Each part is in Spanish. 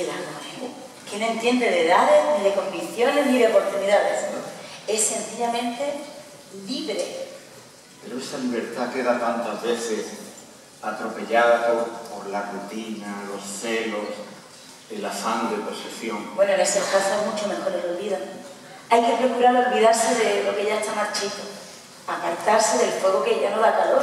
Alma, que no entiende de edades, ni de convicciones, ni de oportunidades. Es sencillamente libre. Pero esa libertad queda tantas veces atropellada por, la rutina, los celos, el afán de posesión. Bueno, en ese caso es mucho mejor el olvido. Hay que procurar olvidarse de lo que ya está marchito, apartarse del fuego que ya no da calor.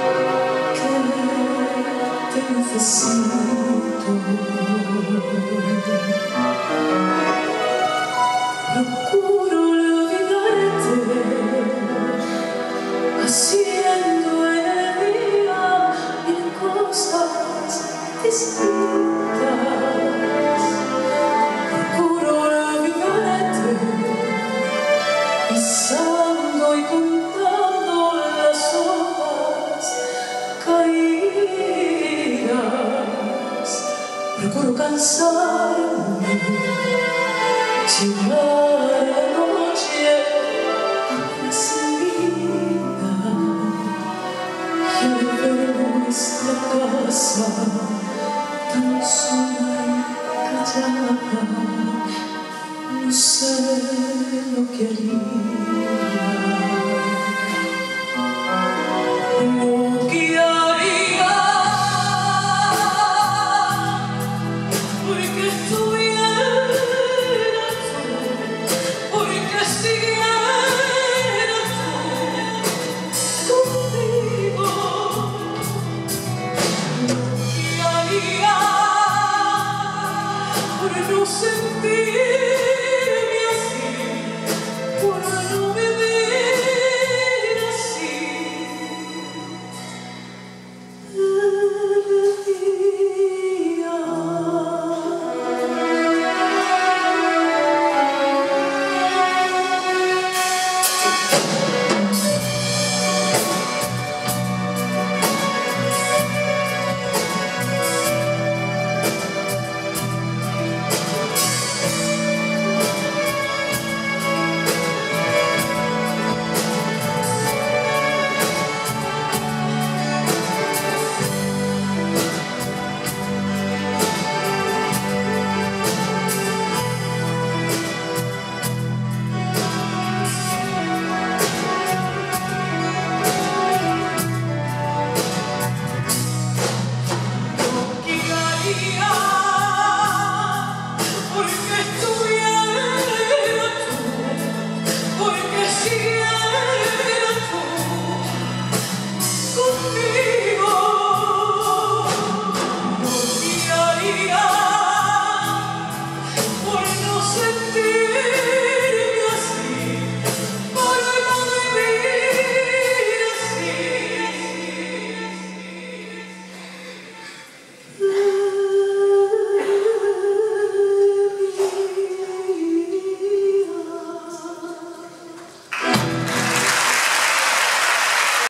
te necesito. puro cansancio. Si muere noche amanecida Quiero ver nuestra casa porque tú